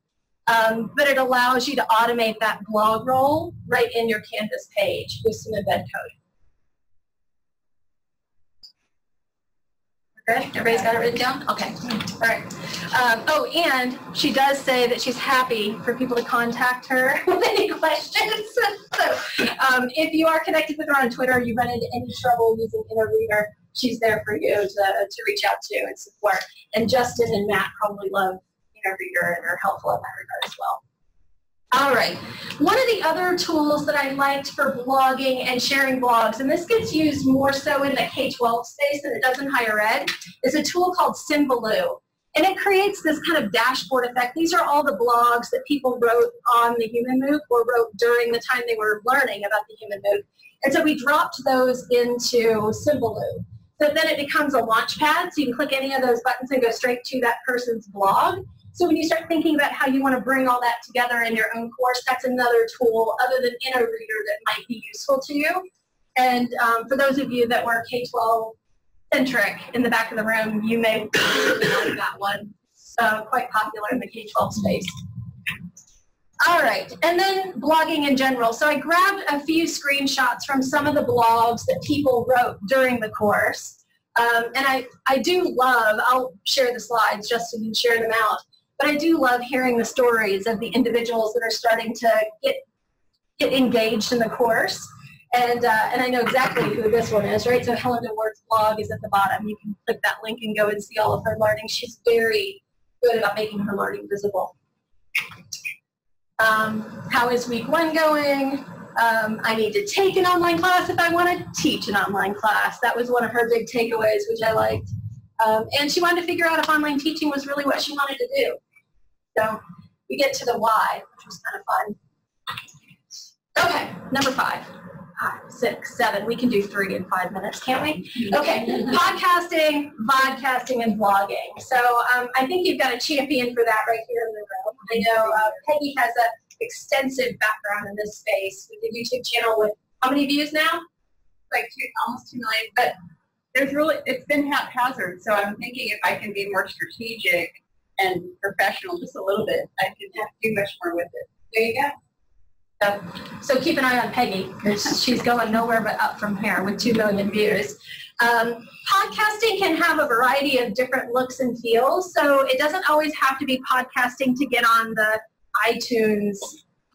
um, but it allows you to automate that blog roll right in your Canvas page with some embed code. Everybody's got it written down? Okay. All right. Um, oh, and she does say that she's happy for people to contact her with any questions. so um, if you are connected with her on Twitter, you run into any trouble using Inoreader, she's there for you to, to reach out to and support. And Justin and Matt probably love Inoreader and are helpful in that regard as well. All right. One of the other tools that I liked for blogging and sharing blogs, and this gets used more so in the K-12 space than it does in higher ed, is a tool called Symbaloo. And it creates this kind of dashboard effect. These are all the blogs that people wrote on the Human MOOC or wrote during the time they were learning about the Human MOOC. And so we dropped those into Symbaloo. So then it becomes a launch pad, so you can click any of those buttons and go straight to that person's blog. So when you start thinking about how you want to bring all that together in your own course, that's another tool other than Inoreader that might be useful to you. And um, for those of you that were K-12 centric in the back of the room. You may like that one. Uh, quite popular in the K-12 space. All right, and then blogging in general. So I grabbed a few screenshots from some of the blogs that people wrote during the course. Um, and I, I do love, I'll share the slides just to share them out, but I do love hearing the stories of the individuals that are starting to get, get engaged in the course. And, uh, and I know exactly who this one is, right? So Helen DeWaard's blog is at the bottom. You can click that link and go and see all of her learning. She's very good about making her learning visible. Um, how is week one going? Um, I need to take an online class if I want to teach an online class. That was one of her big takeaways, which I liked. Um, and she wanted to figure out if online teaching was really what she wanted to do. So we get to the why, which was kind of fun. Okay, number five five, six, seven. We can do three in five minutes, can't we? Okay, podcasting, vodcasting, and blogging. So um, I think you've got a champion for that right here in the room. I know uh, Peggy has an extensive background in this space with a YouTube channel with how many views now? Like two, almost two million. But there's really, it's been haphazard. So I'm thinking if I can be more strategic and professional just a little bit, I can do much more with it. There you go. So, so keep an eye on Peggy because she's going nowhere but up from here with 2 million views. Um, podcasting can have a variety of different looks and feels, so it doesn't always have to be podcasting to get on the iTunes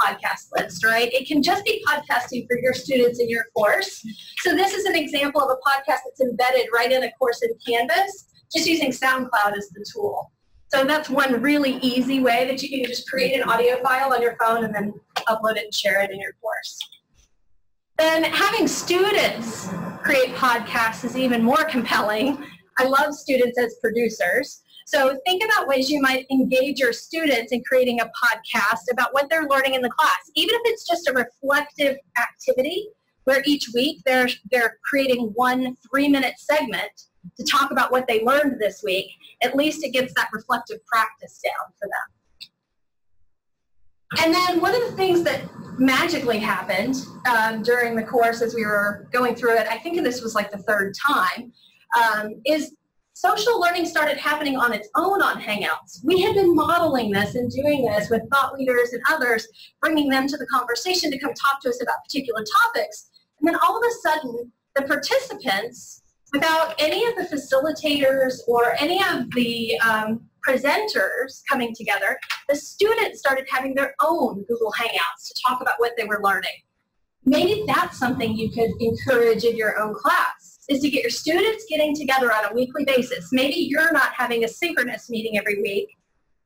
podcast list, right? It can just be podcasting for your students in your course. So this is an example of a podcast that's embedded right in a course in Canvas, just using SoundCloud as the tool. So that's one really easy way that you can just create an audio file on your phone and then upload it and share it in your course. Then having students create podcasts is even more compelling. I love students as producers. So think about ways you might engage your students in creating a podcast about what they're learning in the class, even if it's just a reflective activity where each week they're, they're creating one three-minute segment to talk about what they learned this week, at least it gets that reflective practice down for them. And then one of the things that magically happened um, during the course as we were going through it, I think this was like the third time, um, is social learning started happening on its own on Hangouts. We had been modeling this and doing this with thought leaders and others, bringing them to the conversation to come talk to us about particular topics. And then all of a sudden, the participants without any of the facilitators or any of the um, presenters coming together, the students started having their own Google Hangouts to talk about what they were learning. Maybe that's something you could encourage in your own class, is to get your students getting together on a weekly basis. Maybe you're not having a synchronous meeting every week,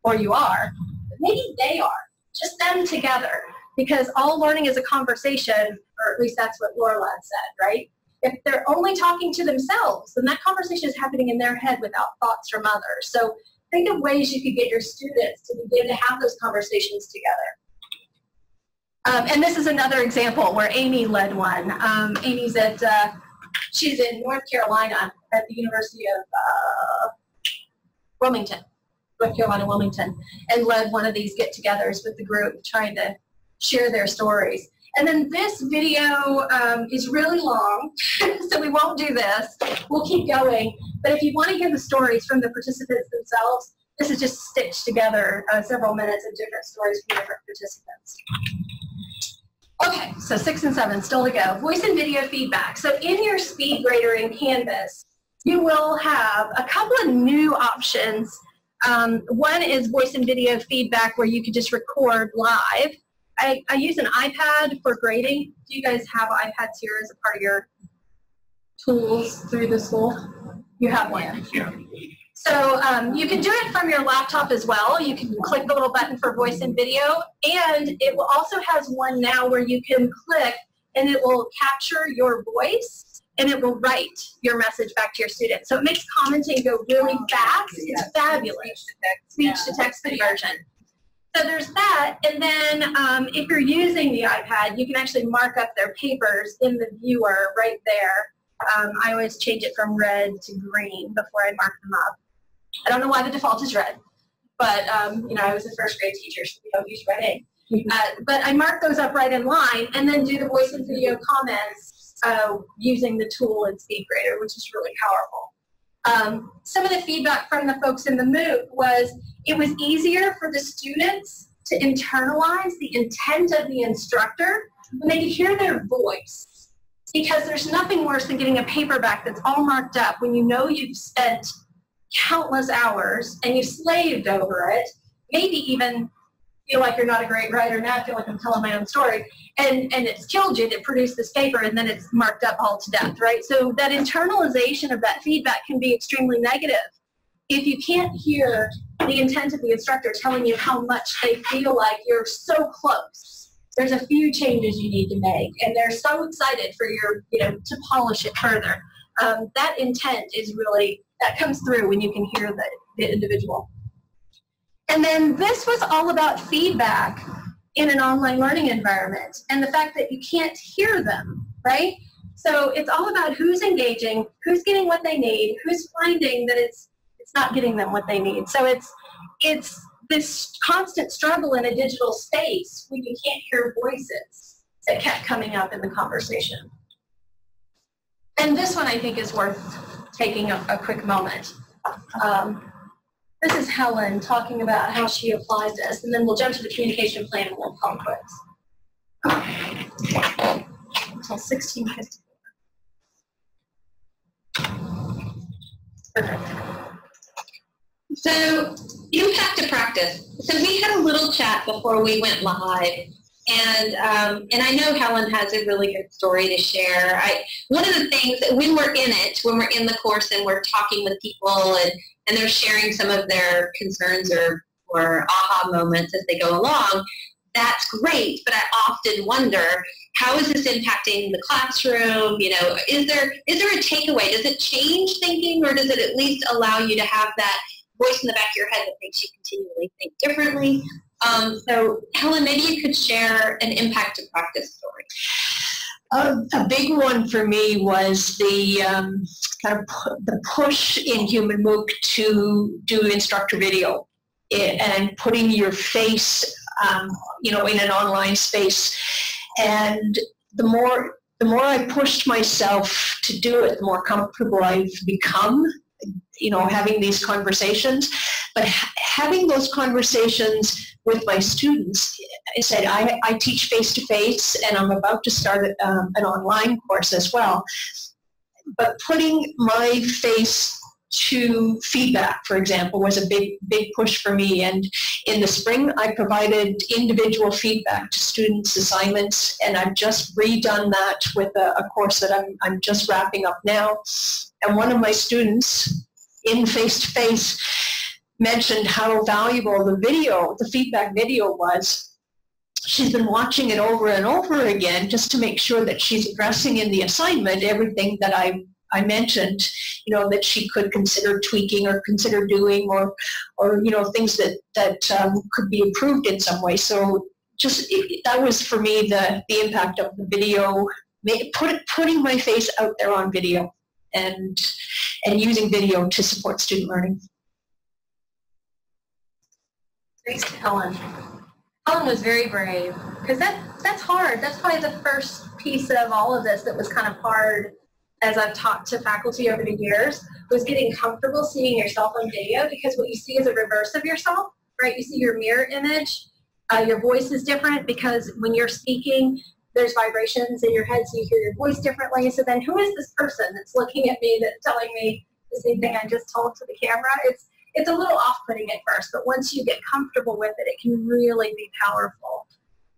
or you are, but maybe they are, just them together. Because all learning is a conversation, or at least that's what Laura said, right? If they're only talking to themselves, then that conversation is happening in their head without thoughts from others. So think of ways you could get your students to begin to have those conversations together. Um, and this is another example where Amy led one. Um, Amy's at, uh, she's in North Carolina at the University of uh, Wilmington, North Carolina, Wilmington, and led one of these get-togethers with the group trying to share their stories. And then this video um, is really long, so we won't do this. We'll keep going. But if you want to hear the stories from the participants themselves, this is just stitched together uh, several minutes of different stories from different participants. Okay, so six and seven, still to go. Voice and video feedback. So in your speed grader in Canvas, you will have a couple of new options. Um, one is voice and video feedback where you could just record live. I, I use an iPad for grading. Do you guys have iPads here as a part of your tools through the school? You have one. Yeah. So um, you can do it from your laptop as well. You can click the little button for voice and video, and it will also has one now where you can click and it will capture your voice and it will write your message back to your students. So it makes commenting go really fast. It's fabulous. Speech to text conversion. So there's that, and then um, if you're using the iPad, you can actually mark up their papers in the viewer right there. Um, I always change it from red to green before I mark them up. I don't know why the default is red, but um, you know I was a first grade teacher, so we don't use red ink. Uh, but I mark those up right in line, and then do the voice and video comments uh, using the tool in SpeedGrader, which is really powerful. Um, some of the feedback from the folks in the MOOC was it was easier for the students to internalize the intent of the instructor when they could hear their voice. Because there's nothing worse than getting a paperback that's all marked up when you know you've spent countless hours and you slaved over it, maybe even feel like you're not a great writer now, I feel like I'm telling my own story, and, and it's killed you to produce this paper and then it's marked up all to death, right? So that internalization of that feedback can be extremely negative. If you can't hear the intent of the instructor telling you how much they feel like you're so close, there's a few changes you need to make, and they're so excited for your, you know, to polish it further. Um, that intent is really, that comes through when you can hear the, the individual. And then this was all about feedback in an online learning environment and the fact that you can't hear them, right? So it's all about who's engaging, who's getting what they need, who's finding that it's it's not getting them what they need. So it's it's this constant struggle in a digital space when you can't hear voices that kept coming up in the conversation. And this one I think is worth taking a, a quick moment. Um, this is Helen talking about how she applied this, and then we'll jump to the communication plan and we'll call quits. Until 1654. Perfect. So impact to practice. So we had a little chat before we went live, and um, and I know Helen has a really good story to share. I one of the things that when we're in it, when we're in the course and we're talking with people and and they're sharing some of their concerns or, or aha moments as they go along, that's great, but I often wonder, how is this impacting the classroom? You know, is there is there a takeaway? Does it change thinking or does it at least allow you to have that voice in the back of your head that makes you continually think differently? Um, so Helen, maybe you could share an impact to practice story. Uh, a big one for me was the um, kind of the push in Human MOOC to do instructor video and putting your face, um, you know, in an online space. And the more the more I pushed myself to do it, the more comfortable I've become. You know, having these conversations, but ha- having those conversations with my students. I said I, I teach face to face, and I'm about to start um, an online course as well. But putting my face to feedback, for example, was a big, big push for me. And in the spring, I provided individual feedback to students' assignments, and I've just redone that with a, a course that I'm, I'm just wrapping up now. And one of my students in face-to-face mentioned how valuable the video, the feedback video was. She's been watching it over and over again just to make sure that she's addressing in the assignment everything that I I mentioned, you know, that she could consider tweaking or consider doing or, or you know, things that, that um, could be improved in some way. So just, it, that was for me the, the impact of the video, put, putting my face out there on video and, and using video to support student learning. Thanks to Helen. Helen was very brave because that that's hard. That's probably the first piece of all of this that was kind of hard as I've talked to faculty over the years was getting comfortable seeing yourself on video because what you see is a reverse of yourself, right? You see your mirror image. Uh, your voice is different because when you're speaking, there's vibrations in your head so you hear your voice differently. So then who is this person that's looking at me that's telling me the same thing I just told to the camera? It's it's a little off-putting at first, but once you get comfortable with it, it can really be powerful.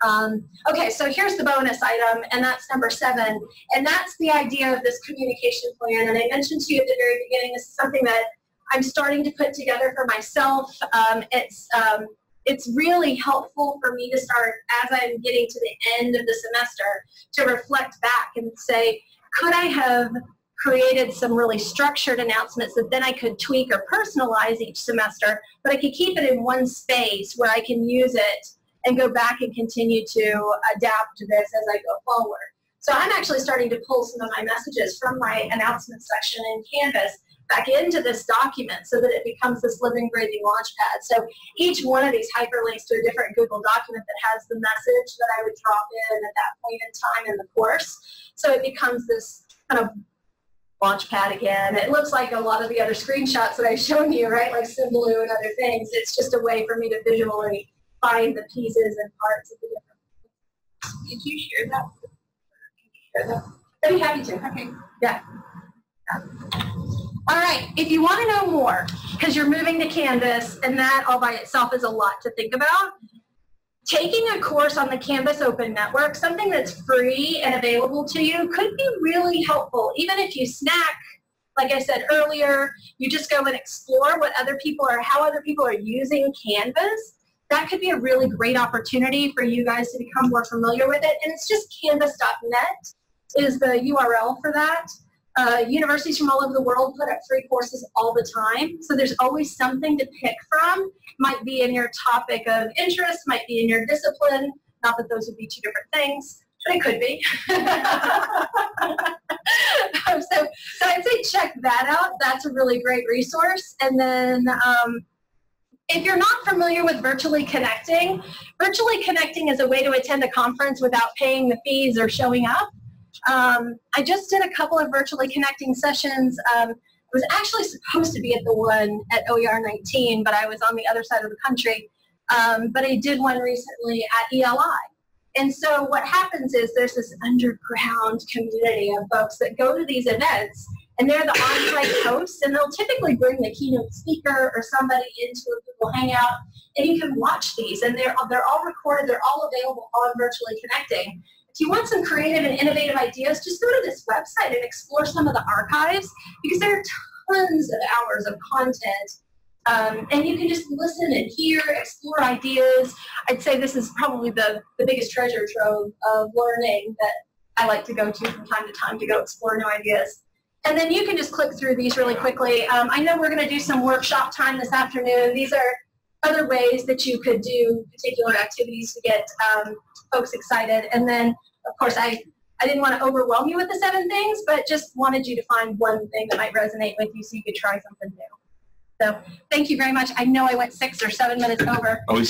Um, okay, so here's the bonus item, and that's number seven, and that's the idea of this communication plan. And I mentioned to you at the very beginning, this is something that I'm starting to put together for myself. Um, it's um, it's really helpful for me to start as I'm getting to the end of the semester to reflect back and say, could I have created some really structured announcements that then I could tweak or personalize each semester, but I could keep it in one space where I can use it and go back and continue to adapt to this as I go forward. So I'm actually starting to pull some of my messages from my announcement section in Canvas back into this document so that it becomes this living, breathing launchpad. So each one of these hyperlinks to a different Google document that has the message that I would drop in at that point in time in the course. So it becomes this kind of Launchpad again. It looks like a lot of the other screenshots that I've shown you, right? Like Symbaloo and other things. It's just a way for me to visually find the pieces and parts of the different. Did you share that? Share that. I'd be happy to. Okay. Yeah. Yeah. All right, if you want to know more, because you're moving to Canvas, and that all by itself is a lot to think about, taking a course on the Canvas Open Network, something that's free and available to you, could be really helpful. Even if you snack, like I said earlier, you just go and explore what other people are, how other people are using Canvas. That could be a really great opportunity for you guys to become more familiar with it. And it's just canvas.net is the URL for that. Uh, universities from all over the world put up free courses all the time, so there's always something to pick from. Might be in your topic of interest, might be in your discipline. Not that those would be two different things, it could be. So, so I'd say check that out. That's a really great resource. And then um, if you're not familiar with virtually connecting, virtually connecting is a way to attend a conference without paying the fees or showing up. Um, I just did a couple of virtually connecting sessions. Um, I was actually supposed to be at the one at OER 19, but I was on the other side of the country. Um, but I did one recently at ELI. And so what happens is there's this underground community of folks that go to these events and they're the on-site hosts and they'll typically bring the keynote speaker or somebody into a Google Hangout and you can watch these and they're, they're all recorded, they're all available on Virtually Connecting. If you want some creative and innovative ideas, just go to this website and explore some of the archives because there are tons of hours of content. Um, and you can just listen and hear, explore ideas. I'd say this is probably the, the biggest treasure trove of learning that I like to go to from time to time to go explore new ideas. And then you can just click through these really quickly. Um, I know we're going to do some workshop time this afternoon. These are other ways that you could do particular activities to get um, folks excited. And then, of course, I, I didn't want to overwhelm you with the seven things, but just wanted you to find one thing that might resonate with you so you could try something new. So thank you very much. I know I went six or seven minutes over. Oh, Always